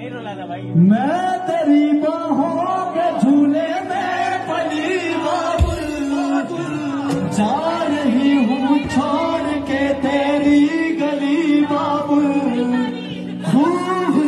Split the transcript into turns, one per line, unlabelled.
मैं तेरी बाहों के झूले में पली बाबुल जा रही हूँ छोड़ के तेरी गली बाबुल। खूब